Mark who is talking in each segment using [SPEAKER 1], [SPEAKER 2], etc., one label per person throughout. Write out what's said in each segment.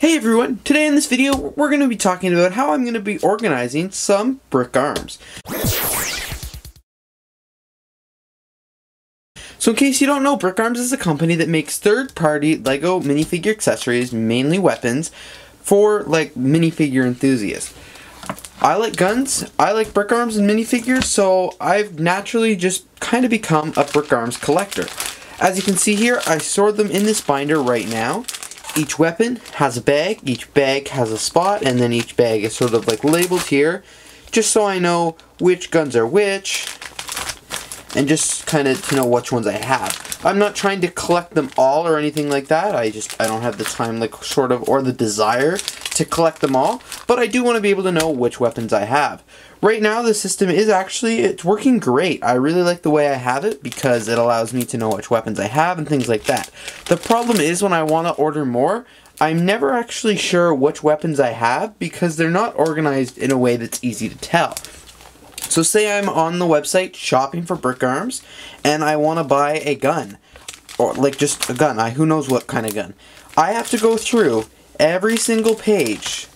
[SPEAKER 1] Hey everyone, today in this video we're going to be talking about how I'm going to be organizing some brick arms. So in case you don't know, Brick Arms is a company that makes third-party LEGO minifigure accessories, mainly weapons, for like minifigure enthusiasts. I like guns, I like brick arms and minifigures, so I've naturally just kind of become a brick arms collector. As you can see here, I stored them in this binder right now. Each weapon has a bag, each bag has a spot, and then each bag is sort of like labeled here, just so I know which guns are which, and just kind of to know which ones I have. I'm not trying to collect them all or anything like that. I just, I don't have the time, like, sort of, or the desire to collect them all, but I do want to be able to know which weapons I have. Right now, the system is actually, it's working great. I really like the way I have it because it allows me to know which weapons I have and things like that. The problem is when I want to order more, I'm never actually sure which weapons I have because they're not organized in a way that's easy to tell. So say I'm on the website shopping for brick arms and I want to buy a gun or like just a gun, I who knows what kind of gun. I have to go through every single page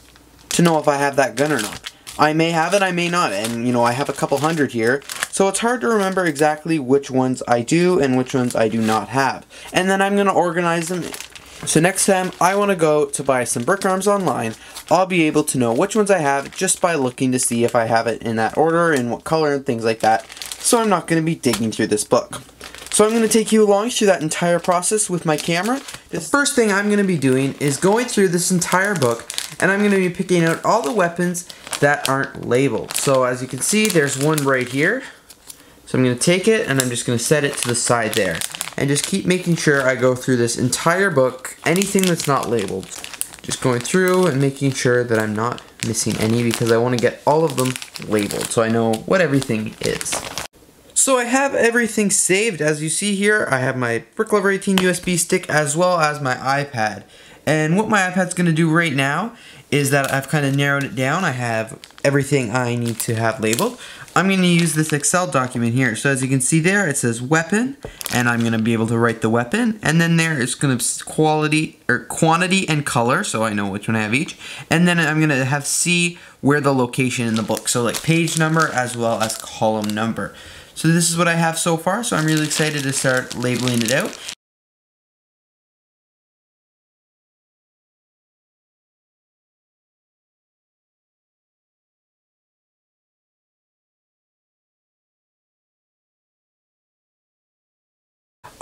[SPEAKER 1] to know if I have that gun or not. I may have it, I may not, and you know, I have a couple hundred here, so it's hard to remember exactly which ones I do and which ones I do not have. And then I'm going to organize them. So next time I want to go to buy some brick arms online, I'll be able to know which ones I have just by looking to see if I have it in that order and what color and things like that, so I'm not going to be digging through this book. So I'm going to take you along through that entire process with my camera. The first thing I'm going to be doing is going through this entire book and I'm going to be picking out all the weapons that aren't labeled. So as you can see, there's one right here. So I'm going to take it and I'm just going to set it to the side there. And just keep making sure I go through this entire book, anything that's not labeled. Just going through and making sure that I'm not missing any because I want to get all of them labeled so I know what everything is. So I have everything saved as you see here. I have my Brick Lover 18 USB stick as well as my iPad. And what my iPad's going to do right now is that I've kind of narrowed it down. I have everything I need to have labeled. I'm going to use this Excel document here. So as you can see there, it says weapon, and I'm going to be able to write the weapon. And then there it's going to quality or quantity and color, so I know which one I have each. And then I'm going to have C where the location in the book, so like page number as well as column number. So this is what I have so far, so I'm really excited to start labeling it out.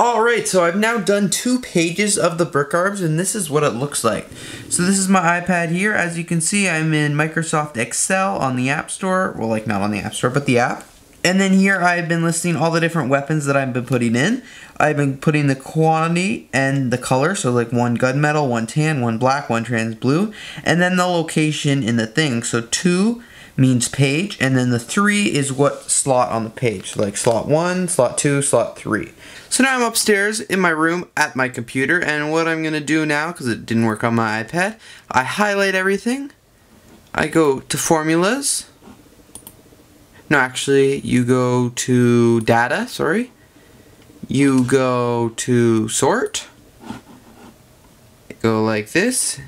[SPEAKER 1] Alright, so I've now done two pages of the brick arms and this is what it looks like. So this is my iPad here. As you can see, I'm in Microsoft Excel on the App Store. Well, like not on the App Store, but the app. And then here I've been listing all the different weapons that I've been putting in. I've been putting the quantity and the color, so like one gunmetal, one tan, one black, one trans blue, and then the location in the thing. So two means page, and then the three is what slot on the page, like slot one, slot two, slot three. So now I'm upstairs in my room at my computer, and what I'm gonna do now, because it didn't work on my iPad, I highlight everything, I go to formulas, no, actually, you go to data, sorry. You go to sort. Go like this.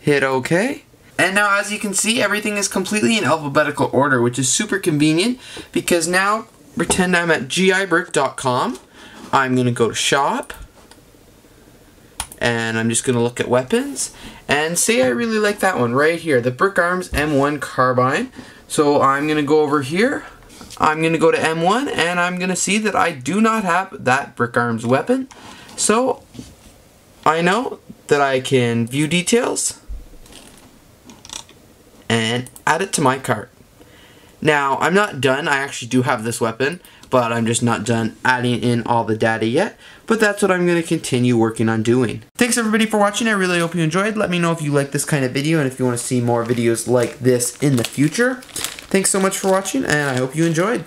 [SPEAKER 1] Hit OK. And now as you can see, everything is completely in alphabetical order, which is super convenient because now pretend I'm at gibrick.com. I'm going to go to shop. And I'm just going to look at weapons. And say I really like that one right here, the Brick Arms M1 Carbine. So I'm going to go over here. I'm going to go to M1 and I'm going to see that I do not have that Brick Arms weapon. So I know that I can view details and add it to my cart. Now, I'm not done. I actually do have this weapon, but I'm just not done adding in all the data yet. But that's what I'm going to continue working on doing. Thanks everybody for watching. I really hope you enjoyed. Let me know if you like this kind of video and if you want to see more videos like this in the future. Thanks so much for watching, and I hope you enjoyed.